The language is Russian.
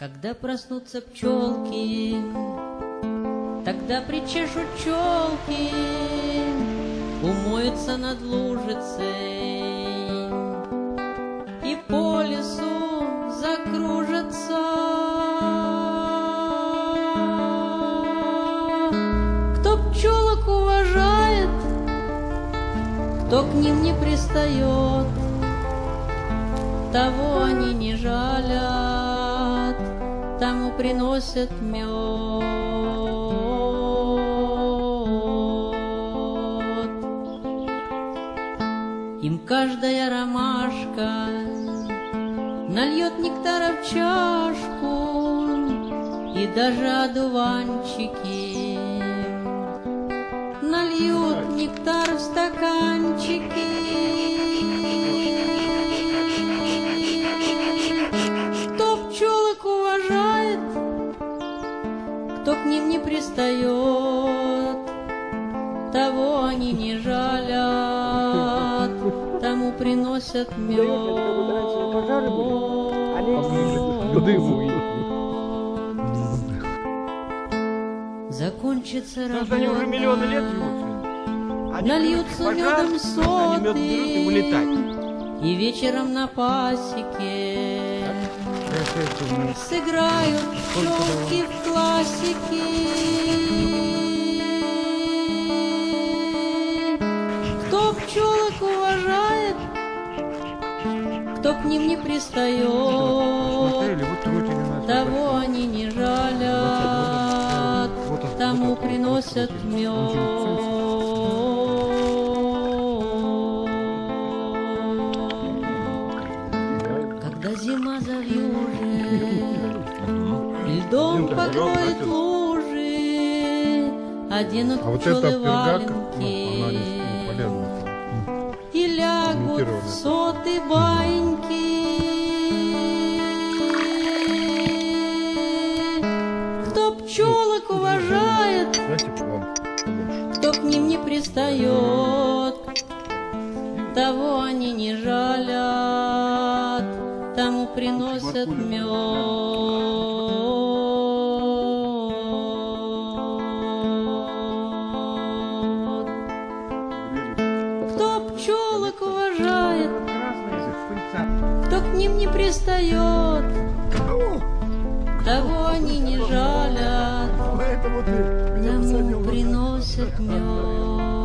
Когда проснутся пчелки, тогда причешут челки, умоются над лужицей и по лесу закружатся. Кто пчелок уважает, кто к ним не пристает, того они не жалят, тому приносят мед. Им каждая ромашка нальет нектара в чашку, и даже одуванчики нальют нектар в стаканчики. Уважает, кто к ним не пристает, того они не жалят, тому приносят мед. Закончится Потому что они уже миллионы лет работа, живут. Они Нальются пожар, медом они мед соты. берут и вылетать. И вечером на пасеке сыграют пчелки в классики. Кто пчелок уважает, кто к ним не пристает, того они не жалят, тому приносят мед. Завьюжит, льдом покроет лужи, оденут А вот пчелы ну, валенки ну, полезна. и лягут в соты баньки. Кто пчелок уважает, план побольше. кто к ним не пристает, того они не жалят, приносят мед. Кто пчелок уважает, кто к ним не пристает, того они не жалят, тому приносят мед.